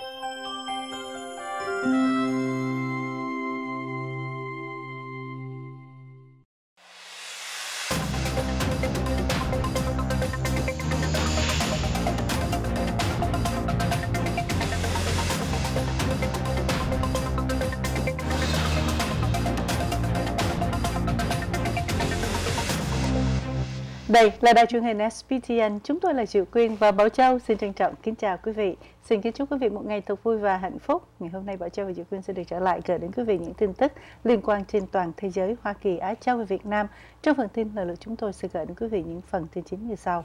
Thank you. Đây là đài truyền hình SPTN, chúng tôi là Triệu Quyên và Bảo Châu xin trân trọng kính chào quý vị. Xin kính chúc quý vị một ngày thật vui và hạnh phúc. Ngày hôm nay Bảo Châu và Triệu Quyên sẽ được trở lại gửi đến quý vị những tin tức liên quan trên toàn thế giới, Hoa Kỳ, Á Châu và Việt Nam. Trong phần tin lần lượt chúng tôi sẽ gửi đến quý vị những phần tin chính như sau.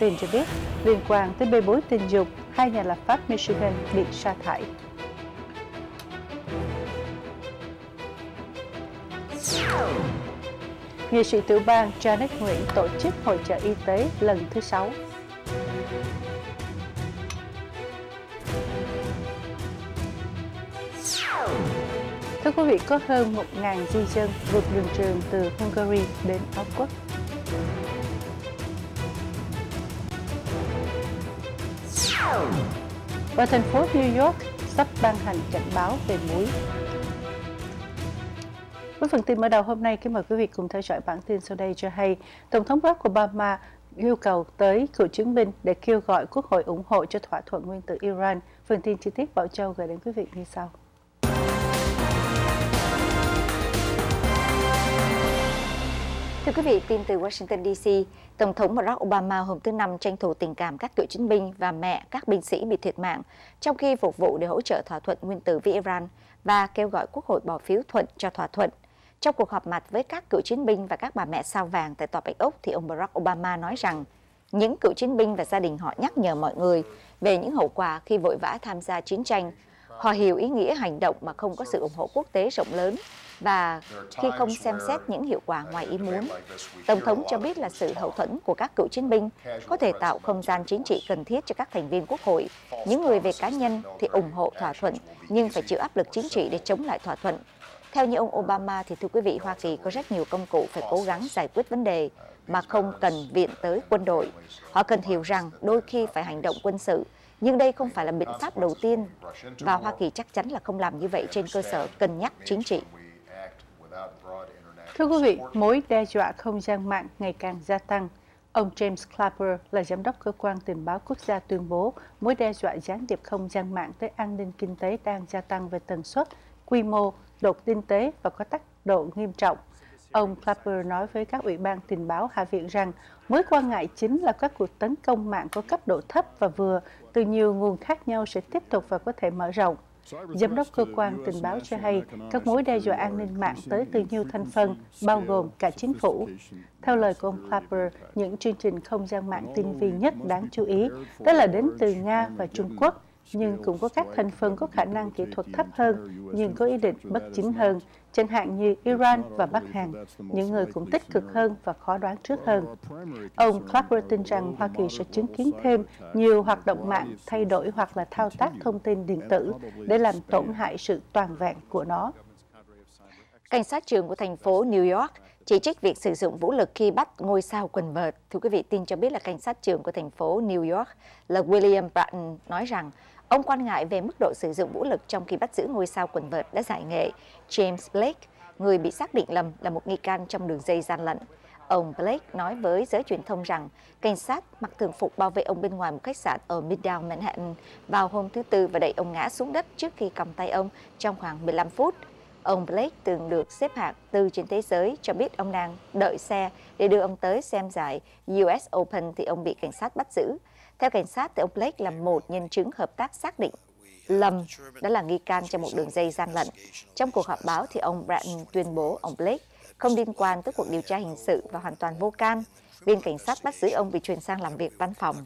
Tin cho biết liên quan tới bê bối tình dục, hai nhà lập pháp Michigan bị sa thải. Nghị sĩ tiểu bang Janet Nguyễn tổ chức hội trợ y tế lần thứ sáu. Thưa quý vị, có hơn 1.000 di dân vượt đường trường từ Hungary đến Áo Quốc. Và thành phố New York sắp ban hành cảnh báo về muối với phần tin mở đầu hôm nay, kính mời quý vị cùng theo dõi bản tin sau đây cho hay Tổng thống Barack Obama yêu cầu tới cựu chiến binh để kêu gọi Quốc hội ủng hộ cho thỏa thuận nguyên tử Iran. Phần tin chi tiết Bảo Châu gửi đến quý vị như sau. Thưa quý vị, tin từ Washington DC, Tổng thống Barack Obama hôm thứ Năm tranh thủ tình cảm các cựu chiến binh và mẹ các binh sĩ bị thiệt mạng trong khi phục vụ để hỗ trợ thỏa thuận nguyên tử với Iran và kêu gọi Quốc hội bỏ phiếu thuận cho thỏa thuận. Trong cuộc họp mặt với các cựu chiến binh và các bà mẹ sao vàng tại Tòa Bạch Ốc thì ông Barack Obama nói rằng những cựu chiến binh và gia đình họ nhắc nhở mọi người về những hậu quả khi vội vã tham gia chiến tranh. Họ hiểu ý nghĩa hành động mà không có sự ủng hộ quốc tế rộng lớn và khi không xem xét những hiệu quả ngoài ý muốn. Tổng thống cho biết là sự hậu thuẫn của các cựu chiến binh có thể tạo không gian chính trị cần thiết cho các thành viên quốc hội. Những người về cá nhân thì ủng hộ thỏa thuận, nhưng phải chịu áp lực chính trị để chống lại thỏa thuận theo như ông Obama thì thưa quý vị, Hoa Kỳ có rất nhiều công cụ phải cố gắng giải quyết vấn đề mà không cần viện tới quân đội. Họ cần hiểu rằng đôi khi phải hành động quân sự, nhưng đây không phải là biện pháp đầu tiên và Hoa Kỳ chắc chắn là không làm như vậy trên cơ sở cân nhắc chính trị. Thưa quý vị, mối đe dọa không gian mạng ngày càng gia tăng. Ông James Clapper là giám đốc cơ quan tình báo quốc gia tuyên bố mối đe dọa gián điệp không gian mạng tới an ninh kinh tế đang gia tăng về tần suất, quy mô đột tinh tế và có tác độ nghiêm trọng. Ông Clapper nói với các ủy ban tình báo Hạ viện rằng mối quan ngại chính là các cuộc tấn công mạng có cấp độ thấp và vừa từ nhiều nguồn khác nhau sẽ tiếp tục và có thể mở rộng. Giám đốc cơ quan tình báo cho hay các mối đe dọa an ninh mạng tới từ nhiều thành phần, bao gồm cả chính phủ. Theo lời của ông Clapper, những chương trình không gian mạng tinh vi nhất đáng chú ý đó là đến từ Nga và Trung Quốc, nhưng cũng có các thành phần có khả năng kỹ thuật thấp hơn nhưng có ý định bất chính hơn, chẳng hạn như Iran và Bắc Hàn, những người cũng tích cực hơn và khó đoán trước hơn. Ông Clapper tin rằng Hoa Kỳ sẽ chứng kiến thêm nhiều hoạt động mạng thay đổi hoặc là thao tác thông tin điện tử để làm tổn hại sự toàn vẹn của nó. Cảnh sát trưởng của thành phố New York chỉ trích việc sử dụng vũ lực khi bắt ngôi sao quần vợt. Thưa quý vị, tin cho biết là cảnh sát trưởng của thành phố New York là William Bratton nói rằng Ông quan ngại về mức độ sử dụng vũ lực trong khi bắt giữ ngôi sao quần vợt đã giải nghệ James Blake, người bị xác định lầm là một nghi can trong đường dây gian lận. Ông Blake nói với giới truyền thông rằng cảnh sát mặc thường phục bảo vệ ông bên ngoài một khách sạn ở Midtown Manhattan vào hôm thứ Tư và đẩy ông ngã xuống đất trước khi cầm tay ông trong khoảng 15 phút. Ông Blake từng được xếp hạng tư trên thế giới cho biết ông đang đợi xe để đưa ông tới xem giải US Open thì ông bị cảnh sát bắt giữ. Theo cảnh sát, thì ông Blake là một nhân chứng hợp tác xác định Lâm đã là nghi can trong một đường dây gian lận. Trong cuộc họp báo thì ông Bratton tuyên bố ông Blake không liên quan tới cuộc điều tra hình sự và hoàn toàn vô can. Viên cảnh sát bắt giữ ông bị chuyển sang làm việc văn phòng.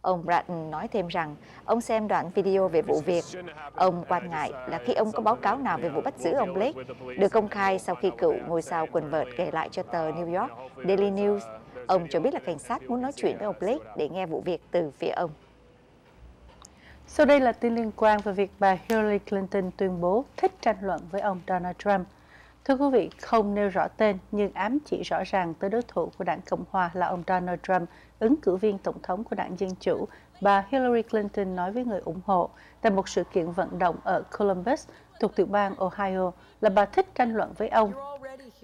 Ông Bratton nói thêm rằng ông xem đoạn video về vụ việc. Ông quan ngại là khi ông có báo cáo nào về vụ bắt giữ ông Blake được công khai sau khi cựu ngôi sao quần vợt kể lại cho tờ New York Daily News Ông cho biết là cảnh sát muốn nói chuyện với ông Blake để nghe vụ việc từ phía ông. Sau đây là tin liên quan về việc bà Hillary Clinton tuyên bố thích tranh luận với ông Donald Trump. Thưa quý vị, không nêu rõ tên nhưng ám chỉ rõ ràng tới đối thủ của đảng Cộng Hòa là ông Donald Trump, ứng cử viên tổng thống của đảng Dân Chủ bà Hillary Clinton nói với người ủng hộ tại một sự kiện vận động ở Columbus thuộc tiểu bang Ohio là bà thích tranh luận với ông.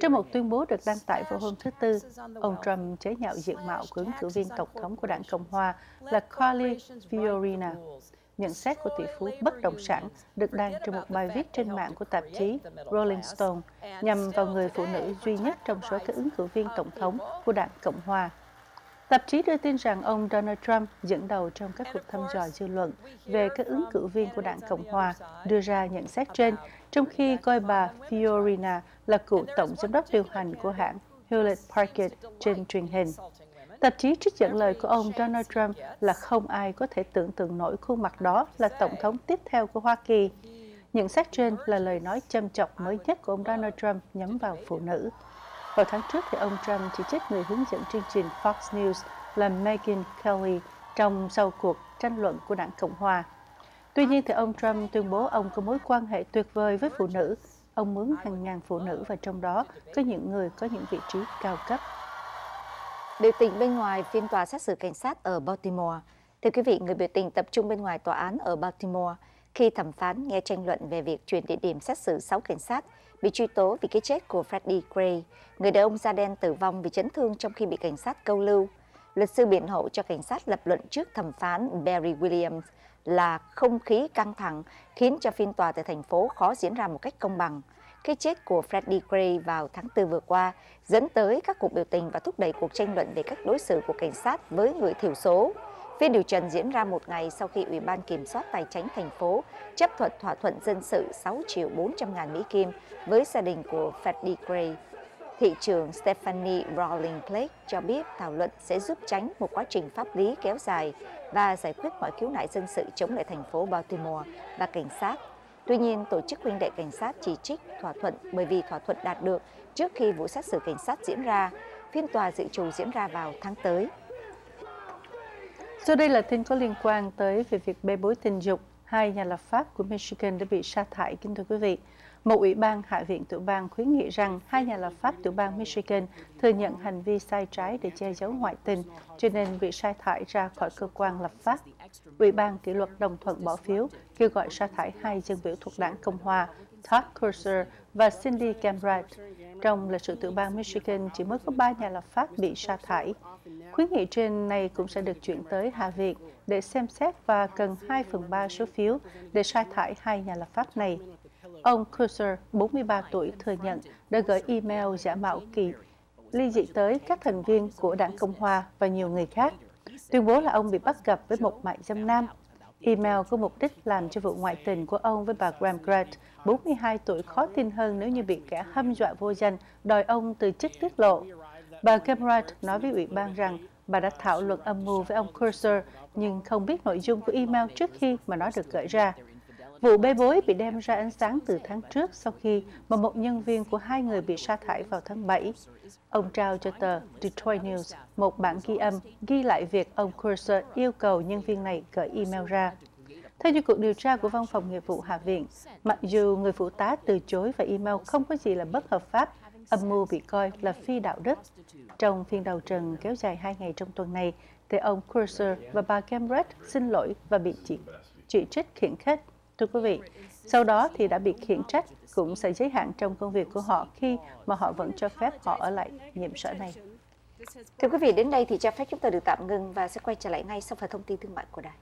Trong một tuyên bố được đăng tải vào hôm thứ Tư, ông Trump chế nhạo diện mạo của ứng cử viên tổng thống của đảng Cộng Hòa là Carly Fiorina. Nhận xét của tỷ phú bất động sản được đăng trong một bài viết trên mạng của tạp chí Rolling Stone nhằm vào người phụ nữ duy nhất trong số các ứng cử viên tổng thống của đảng Cộng Hòa. Tạp chí đưa tin rằng ông Donald Trump dẫn đầu trong các cuộc thăm dò dư luận về các ứng cử viên của đảng Cộng Hòa đưa ra nhận xét trên, trong khi coi bà Fiorina là cựu tổng giám đốc điều hành của hãng Hewlett Packard trên truyền hình. Tạp chí trích dẫn lời của ông Donald Trump là không ai có thể tưởng tượng nổi khuôn mặt đó là tổng thống tiếp theo của Hoa Kỳ. Nhận xét trên là lời nói châm chọc mới nhất của ông Donald Trump nhắm vào phụ nữ. Vào tháng trước thì ông Trump chỉ trích người hướng dẫn chương trình Fox News là Megyn Kelly trong sau cuộc tranh luận của đảng Cộng Hòa. Tuy nhiên thì ông Trump tuyên bố ông có mối quan hệ tuyệt vời với phụ nữ. Ông mướn hàng ngàn phụ nữ và trong đó có những người có những vị trí cao cấp. Biểu tình bên ngoài phiên tòa xét xử cảnh sát ở Baltimore. Thưa quý vị, người biểu tình tập trung bên ngoài tòa án ở Baltimore khi thẩm phán nghe tranh luận về việc chuyển địa điểm xét xử 6 cảnh sát bị truy tố vì cái chết của Freddie Gray, người đàn ông da đen tử vong vì chấn thương trong khi bị cảnh sát câu lưu. Luật sư biện hộ cho cảnh sát lập luận trước thẩm phán Barry Williams là không khí căng thẳng khiến cho phiên tòa tại thành phố khó diễn ra một cách công bằng. Cái chết của Freddie Gray vào tháng 4 vừa qua dẫn tới các cuộc biểu tình và thúc đẩy cuộc tranh luận về cách đối xử của cảnh sát với người thiểu số. Phiên điều trần diễn ra một ngày sau khi Ủy ban Kiểm soát Tài chính thành phố chấp thuận thỏa thuận dân sự 6 triệu 400 ngàn Mỹ Kim với gia đình của Freddie Gray. Thị trưởng Stephanie Rowling Blake cho biết thảo luận sẽ giúp tránh một quá trình pháp lý kéo dài và giải quyết mọi khiếu nại dân sự chống lại thành phố Baltimore và cảnh sát. Tuy nhiên, tổ chức huynh đệ cảnh sát chỉ trích thỏa thuận bởi vì thỏa thuận đạt được trước khi vụ xét xử cảnh sát diễn ra. Phiên tòa dự trù diễn ra vào tháng tới. Sau đây là tin có liên quan tới về việc bê bối tình dục. Hai nhà lập pháp của Michigan đã bị sa thải, kính thưa quý vị. Một ủy ban Hạ viện tiểu bang khuyến nghị rằng hai nhà lập pháp tiểu bang Michigan thừa nhận hành vi sai trái để che giấu ngoại tình, cho nên bị sa thải ra khỏi cơ quan lập pháp. Ủy ban kỷ luật đồng thuận bỏ phiếu kêu gọi sa thải hai dân biểu thuộc đảng Cộng hòa Todd Cursor và Cindy Gamrat. Trong lịch sử tiểu bang Michigan, chỉ mới có ba nhà lập pháp bị sa thải. Khuyến nghị trên này cũng sẽ được chuyển tới Hạ viện để xem xét và cần 2 phần 3 số phiếu để sa thải hai nhà lập pháp này. Ông Cursor, 43 tuổi, thừa nhận đã gửi email giả mạo kỳ ly dị tới các thành viên của đảng Cộng Hòa và nhiều người khác. Tuyên bố là ông bị bắt gặp với một mại dâm nam. Email có mục đích làm cho vụ ngoại tình của ông với bà Graham Grant, 42 tuổi khó tin hơn nếu như bị kẻ hâm dọa vô danh đòi ông từ chức tiết lộ. Bà Gamrat nói với ủy ban rằng bà đã thảo luận âm mưu với ông Cursor nhưng không biết nội dung của email trước khi mà nó được gửi ra. Vụ bê bối bị đem ra ánh sáng từ tháng trước sau khi mà một nhân viên của hai người bị sa thải vào tháng 7. Ông trao cho tờ Detroit News một bản ghi âm ghi lại việc ông Cursor yêu cầu nhân viên này gửi email ra. Theo như cuộc điều tra của Văn phòng Nghiệp vụ Hạ viện, mặc dù người phụ tá từ chối và email không có gì là bất hợp pháp, âm mưu bị coi là phi đạo đức. Trong phiên đầu trần kéo dài hai ngày trong tuần này, thì ông Cursor và bà Cambridge xin lỗi và bị chỉ, chỉ trích khiển khích Thưa quý vị, sau đó thì đã bị khiển trách cũng sẽ giới hạn trong công việc của họ khi mà họ vẫn cho phép họ ở lại nhiệm sở này. Thưa quý vị, đến đây thì cho phép chúng tôi được tạm ngừng và sẽ quay trở lại ngay sau phần thông tin thương mại của đài.